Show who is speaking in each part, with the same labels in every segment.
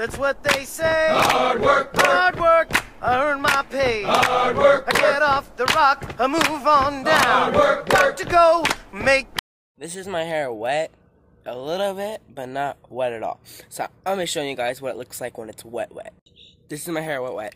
Speaker 1: That's what they say. Hard work, Hard work. I earn my pay. Hard work. I get off the rock. I move on down. Hard work, Got to go make.
Speaker 2: This is my hair wet a little bit, but not wet at all. So I'm gonna show you guys what it looks like when it's wet wet. This is my hair wet wet.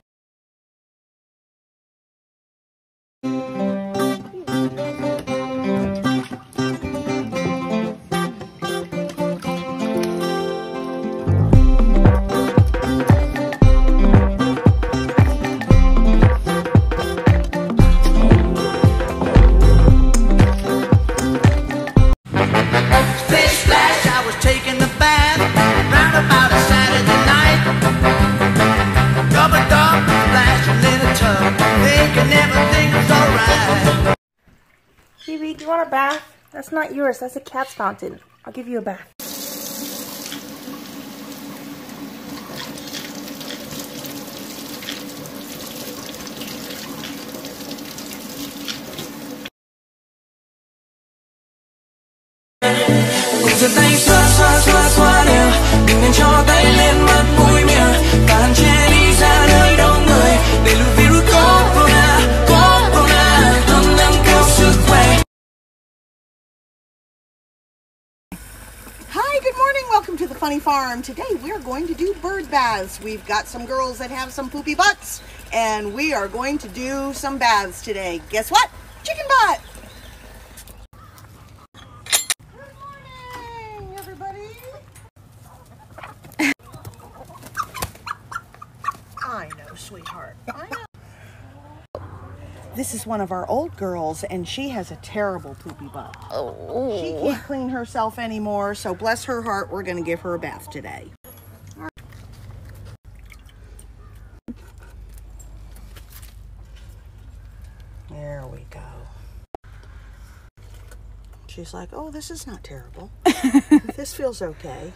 Speaker 1: A bath?
Speaker 3: That's not yours. That's a cat's fountain. I'll give you a bath.
Speaker 4: Farm. Today we are going to do bird baths. We've got some girls that have some poopy butts, and we are going to do some baths today. Guess what? Chicken butt. Good morning, everybody. I know, sweetheart. I know. This is one of our old girls, and she has a terrible poopy butt.
Speaker 3: Oh.
Speaker 4: She can't clean herself anymore, so bless her heart, we're going to give her a bath today. There we go. She's like, oh, this is not terrible. this feels okay.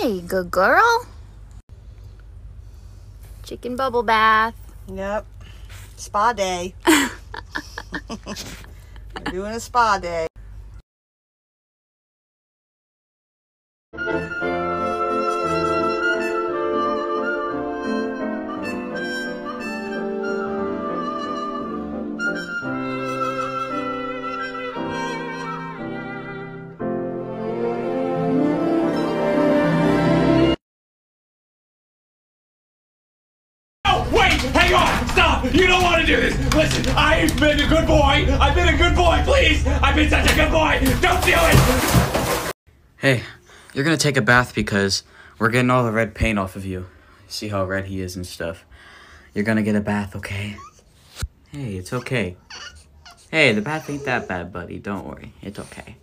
Speaker 5: Hey, good girl. Chicken bubble bath.
Speaker 4: Yep. Spa day. We're doing a spa day.
Speaker 6: Listen, I've been a good boy! I've been a good boy, please! I've been such a good boy! Don't do it!
Speaker 7: Hey, you're gonna take a bath because we're getting all the red paint off of you. See how red he is and stuff. You're gonna get a bath, okay? Hey, it's okay. Hey, the bath ain't that bad, buddy. Don't worry. It's okay.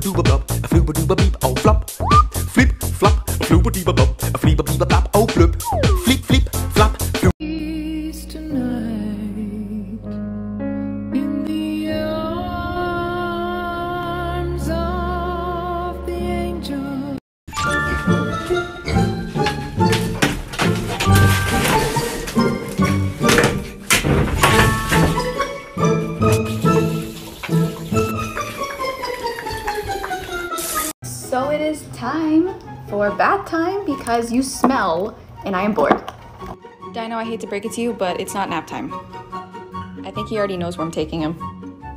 Speaker 8: Flooba dooba blop a flooba dooba beep oh flop. Flip flop flooba dooba blop a fleeba beeba blop
Speaker 5: time because you smell and I am bored.
Speaker 9: Dino, I hate to break it to you, but it's not nap time. I think he already knows where I'm taking him.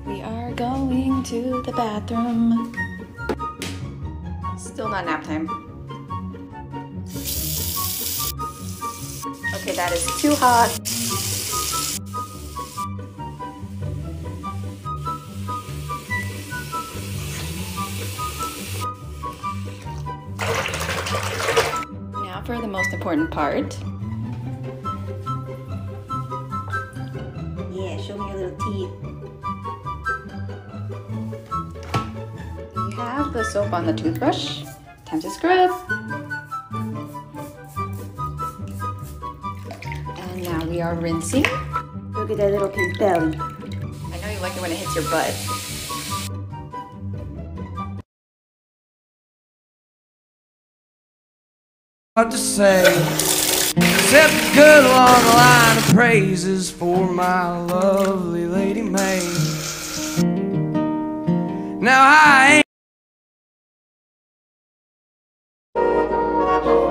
Speaker 5: We are going to the bathroom. Still not nap time. Okay, that is too hot. Most important part.
Speaker 3: Yeah, show me your little teeth.
Speaker 5: We have the soap on the toothbrush. Time to scrub. And now we are rinsing.
Speaker 3: Look at that little pink belly.
Speaker 5: I know you like it when it hits your butt.
Speaker 8: To say? Except a good long line of praises for my lovely Lady May. Now I ain't.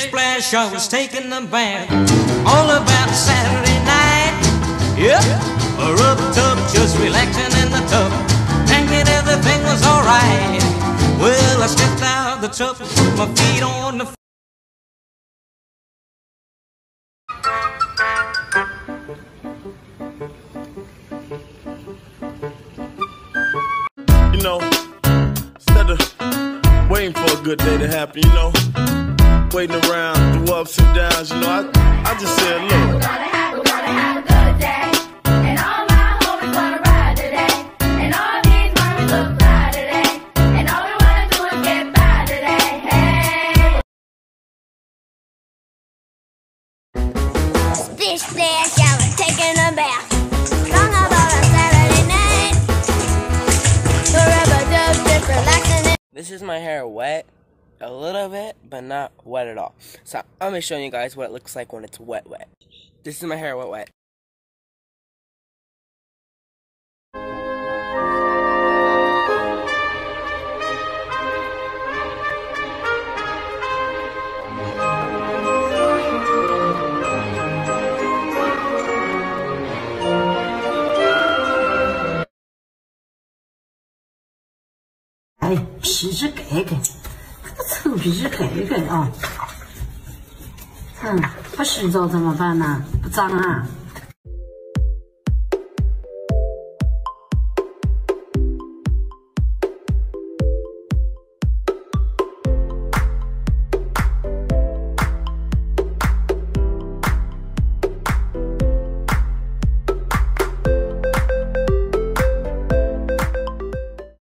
Speaker 8: Splash, I was taking a bath all about Saturday night. Yep, a rub tub, just relaxing in the tub, thinking everything was alright. Well, I stepped out the tub, put my feet on the
Speaker 9: You know, instead of waiting for a good day to happen, you know, waiting around through ups and downs, you know, I, I just said, look.
Speaker 10: Splish splash, I was taking a bath. Long about a Saturday night. The dub just relaxing.
Speaker 2: This is my hair wet a little bit, but not wet at all. So I'm gonna show you guys what it looks like when it's wet wet. This is my hair wet wet.
Speaker 11: Hey, she's a. 臭脾气改一改啊。嗯不洗澡怎么办呢？不脏啊。